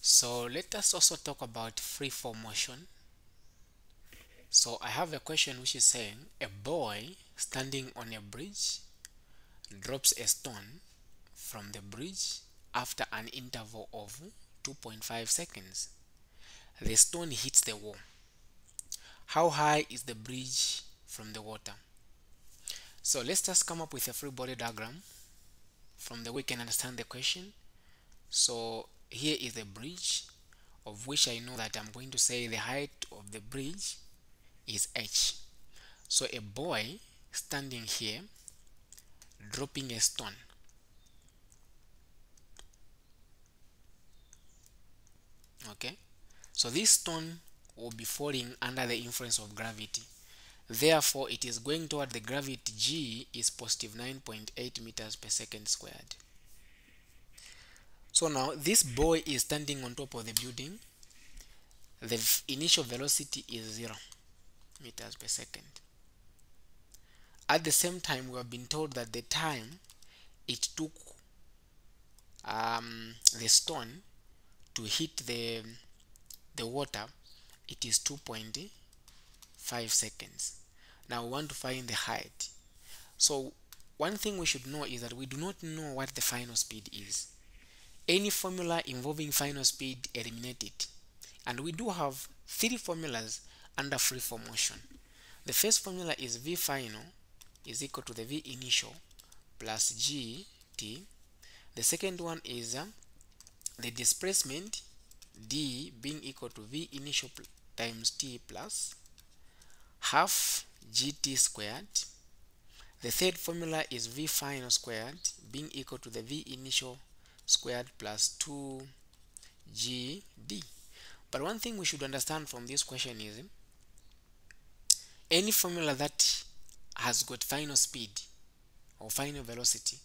So let us also talk about free fall motion. So I have a question which is saying a boy standing on a bridge drops a stone from the bridge after an interval of 2.5 seconds. The stone hits the wall. How high is the bridge from the water? So let's just come up with a free body diagram from the way we can understand the question. So here is the bridge of which I know that I'm going to say the height of the bridge is h. So a boy standing here dropping a stone. Okay? So this stone will be falling under the influence of gravity. Therefore it is going toward the gravity g is positive 9.8 meters per second squared so now this boy is standing on top of the building. The initial velocity is 0 meters per second. At the same time we have been told that the time it took um, the stone to hit the the water it is 2.5 seconds. Now we want to find the height. So one thing we should know is that we do not know what the final speed is any formula involving final speed eliminate it and we do have three formulas under free fall motion the first formula is v final is equal to the v initial plus gt the second one is uh, the displacement d being equal to v initial times t plus half gt squared. The third formula is v final squared being equal to the v initial squared plus 2 gd but one thing we should understand from this question is any formula that has got final speed or final velocity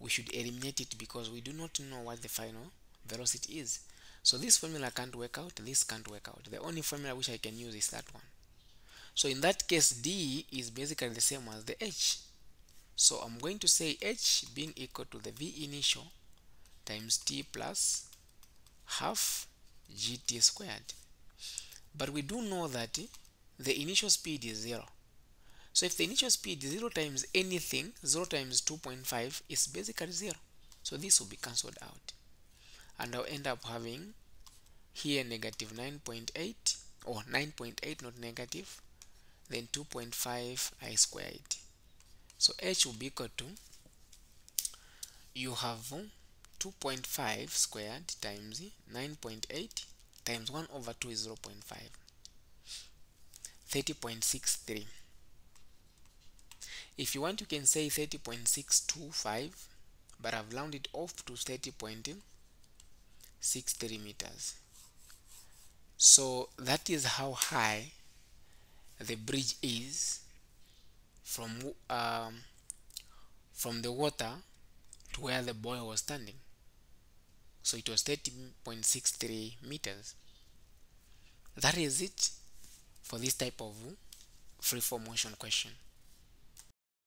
we should eliminate it because we do not know what the final velocity is. So this formula can't work out this can't work out. The only formula which I can use is that one. So in that case d is basically the same as the h. So I'm going to say h being equal to the v initial times t plus half gt squared. But we do know that the initial speed is 0 so if the initial speed is 0 times anything 0 times 2.5 is basically 0 so this will be cancelled out. And I'll end up having here negative 9.8 or 9.8 not negative then 2.5 i squared. So h will be equal to you have 2.5 squared times 9.8 times 1 over 2 is 0 0.5 30.63 if you want you can say 30.625 but I've rounded off to 30.63 meters. So that is how high the bridge is from um, from the water to where the boy was standing so it was 30.63 meters. That is it for this type of free fall motion question